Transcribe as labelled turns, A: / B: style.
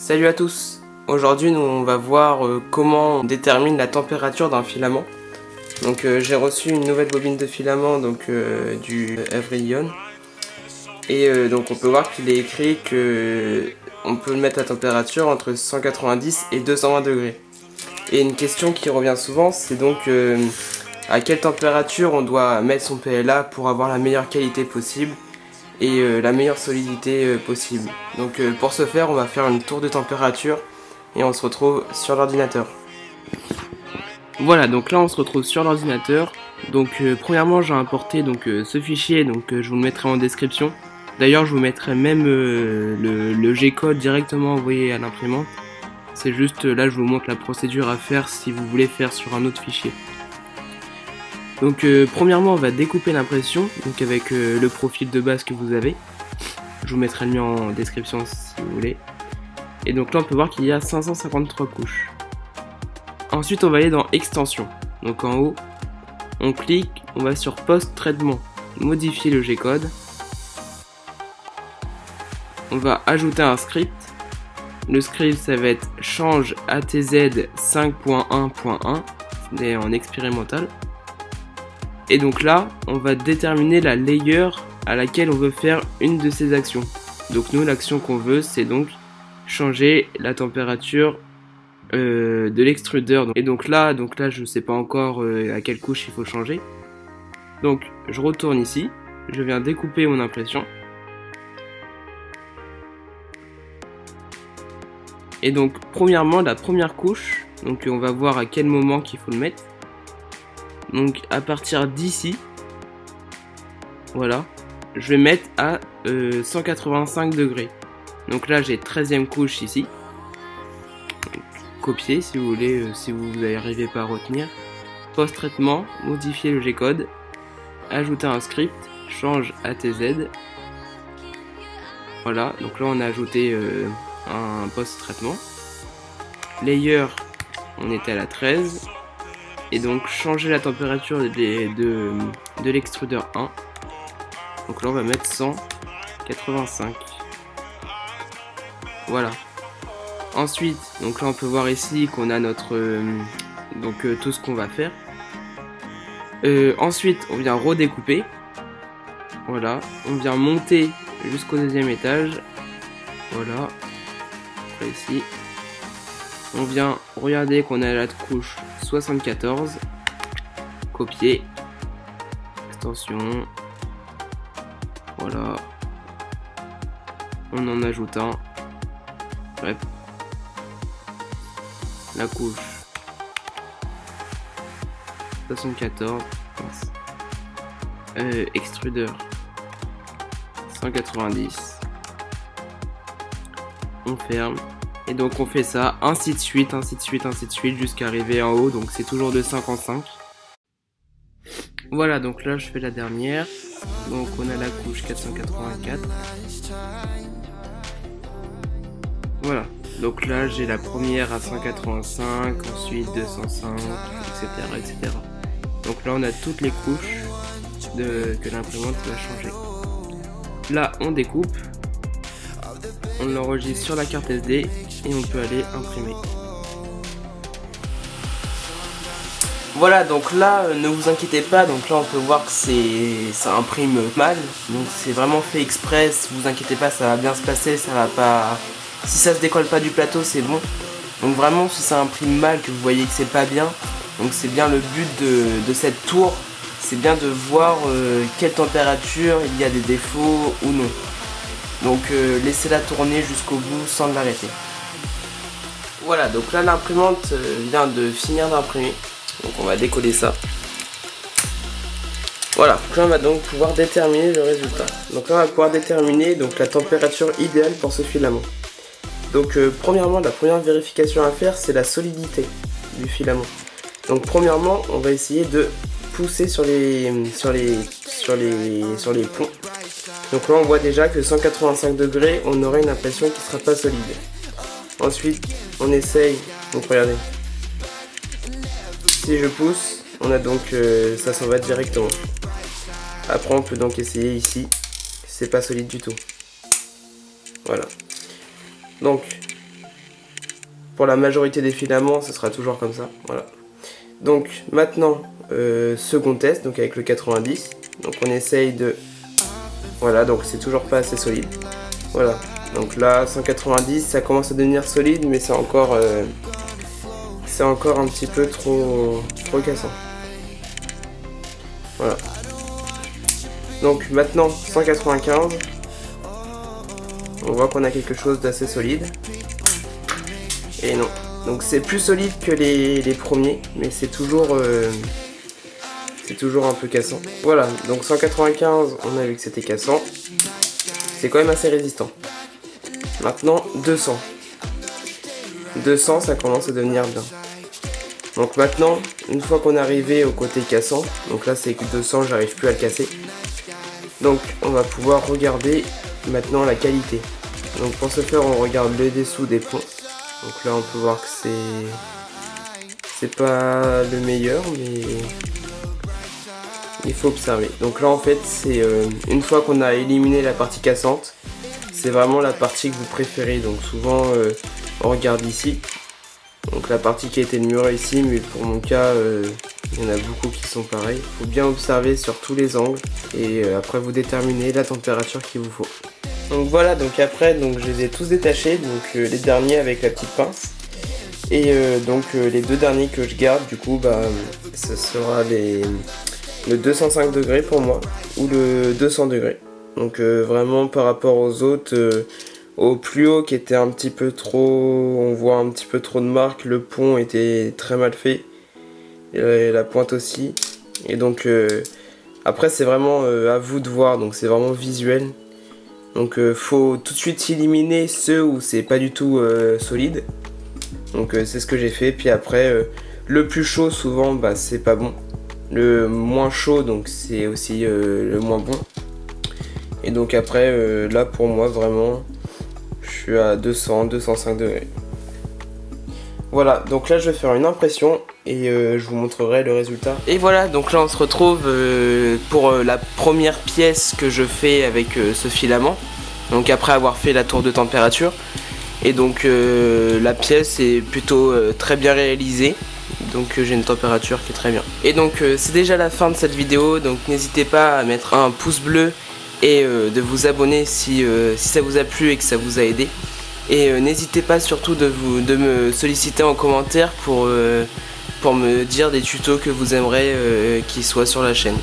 A: Salut à tous Aujourd'hui nous on va voir euh, comment on détermine la température d'un filament. Donc euh, j'ai reçu une nouvelle bobine de filament donc euh, du Evrion et donc on peut voir qu'il est écrit que on peut le mettre à température entre 190 et 220 degrés. Et une question qui revient souvent c'est donc à quelle température on doit mettre son PLA pour avoir la meilleure qualité possible et euh, la meilleure solidité euh, possible. Donc euh, pour ce faire, on va faire une tour de température et on se retrouve sur l'ordinateur. Voilà, donc là on se retrouve sur l'ordinateur. Donc premièrement, j'ai importé donc ce fichier, donc je vous le mettrai en description. D'ailleurs, je vous mettrai même le, le G-code directement envoyé à l'imprimante. C'est juste là, je vous montre la procédure à faire si vous voulez faire sur un autre fichier. Donc euh, premièrement on va découper l'impression avec euh, le profil de base que vous avez. Je vous mettrai le mien en description si vous voulez. Et donc là on peut voir qu'il y a 553 couches. Ensuite on va aller dans extension. Donc en haut on clique, on va sur post traitement, modifier le G-code. On va ajouter un script. Le script ça va être change ATZ 5.1.1 c'est en expérimental. Et donc là, on va déterminer la layer à laquelle on veut faire une de ces actions. Donc nous, l'action qu'on veut, c'est donc changer la température euh, de l'extrudeur. Et donc là, donc là, je ne sais pas encore euh, à quelle couche il faut changer. Donc je retourne ici, je viens découper mon impression. Et donc premièrement, la première couche, donc on va voir à quel moment qu'il faut le mettre. Donc à partir d'ici, voilà, je vais mettre à euh, 185 degrés. Donc là j'ai 13ème couche ici. Copier si vous voulez, euh, si vous n'arrivez pas à retenir. Post-traitement, modifier le G-code, ajouter un script, change ATZ. Voilà, donc là on a ajouté euh, un post-traitement. Layer, on était à la 13 et donc changer la température de, de, de l'extrudeur 1. Donc là on va mettre 185. Voilà. Ensuite, donc là on peut voir ici qu'on a notre euh, donc euh, tout ce qu'on va faire. Euh, ensuite, on vient redécouper. Voilà, on vient monter jusqu'au deuxième étage. Voilà. Ici, on vient regarder qu'on a la couche 74. Copier. Extension. Voilà. On en ajoute un. Bref. La couche 74. mince. Euh, extrudeur 190. On ferme. Et donc on fait ça, ainsi de suite, ainsi de suite, ainsi de suite, jusqu'à arriver en haut, donc c'est toujours de 55. Voilà, donc là je fais la dernière. Donc on a la couche 484. Voilà, donc là j'ai la première à 185, ensuite 205, etc. etc. Donc là on a toutes les couches que l'imprimante va changer. Là on découpe, on l'enregistre sur la carte SD et on peut aller imprimer. Voilà, donc là, euh, ne vous inquiétez pas, donc là on peut voir que c'est ça imprime mal, donc c'est vraiment fait exprès, vous inquiétez pas, ça va bien se passer, ça va pas... Si ça se décolle pas du plateau, c'est bon. Donc vraiment, si ça imprime mal, que vous voyez que c'est pas bien, donc c'est bien le but de, de cette tour, c'est bien de voir euh, quelle température il y a des défauts ou non. Donc euh, laissez-la tourner jusqu'au bout sans l'arrêter. Voilà, donc là l'imprimante euh, vient de finir d'imprimer. Donc on va décoller ça. Voilà, donc là on va donc pouvoir déterminer le résultat. Donc là on va pouvoir déterminer la température idéale pour ce filament. Donc euh, premièrement, la première vérification à faire c'est la solidité du filament. Donc premièrement, on va essayer de pousser sur les sur les sur les sur les ponts. Donc là on voit déjà que 185 degrés, on aurait une impression qui sera pas solide. Ensuite, on essaye. Donc regardez. Si je pousse, on a donc euh, ça s'en va directement. Après, on peut donc essayer ici. C'est pas solide du tout. Voilà. Donc, pour la majorité des filaments, ce sera toujours comme ça. Voilà. Donc maintenant, euh, second test, donc avec le 90. Donc on essaye de... Voilà, donc c'est toujours pas assez solide. Voilà, donc là 190, ça commence à devenir solide, mais c'est encore... Euh, c'est encore un petit peu trop, trop cassant. Voilà. Donc maintenant 195. On voit qu'on a quelque chose d'assez solide. Et non. Donc c'est plus solide que les, premiers, mais c'est toujours, euh, c'est toujours un peu cassant. Voilà, donc 195, on a vu que c'était cassant. C'est quand même assez résistant. Maintenant 200. 200, ça commence à devenir bien. Donc maintenant, une fois qu'on est arrivé au côté cassant, donc là c'est que 200, j'arrive plus à le casser. Donc on va pouvoir regarder maintenant la qualité. Donc pour ce faire, on regarde le dessous des ponts. Donc là on peut voir que c'est c'est pas le meilleur mais il faut observer. Donc là en fait c'est euh, une fois qu'on a éliminé la partie cassante, c'est vraiment la partie que vous préférez. Donc souvent euh, on regarde ici. Donc la partie qui a été le mur ici, mais pour mon cas euh, il y en a beaucoup qui sont pareils. Il faut bien observer sur tous les angles et après vous déterminer la température qu'il vous faut. Donc voilà, donc après, donc je les ai tous détachés, donc euh, les derniers avec la petite pince. Et euh, donc euh, les deux derniers que je garde, du coup, bah, ce sera les, le 205 degrés pour moi, ou le 200 degrés. Donc vraiment par rapport aux autres, au plus haut qui était un petit peu trop, on voit un petit peu trop de marques, le pont était très mal fait, et la pointe aussi. Et donc après c'est vraiment à vous de voir, donc c'est vraiment visuel. Donc euh, faut tout de suite éliminer ceux où c'est pas du tout euh, solide. Donc euh, c'est ce que j'ai fait. Puis après, le plus chaud souvent bah, c'est pas bon. Le moins chaud donc c'est aussi le moins bon. Et donc après là pour moi vraiment je suis à 200, 205 degrés. Voilà, donc là je vais faire une impression et je vous montrerai le résultat. Et voilà, donc là on se retrouve pour la première pièce que je fais avec ce filament donc après avoir fait la tour de température. Et donc euh, la pièce est plutôt euh, très bien réalisée. Donc euh, j'ai une température qui est très bien. Et donc c'est déjà la fin de cette vidéo. Donc n'hésitez pas à mettre un pouce bleu et de vous abonner si, si, ça vous a plu et que ça vous a aidé. Et n'hésitez pas surtout de, me solliciter en commentaire pour, pour me dire des tutos que vous aimeriez qu'ils soient sur la chaîne.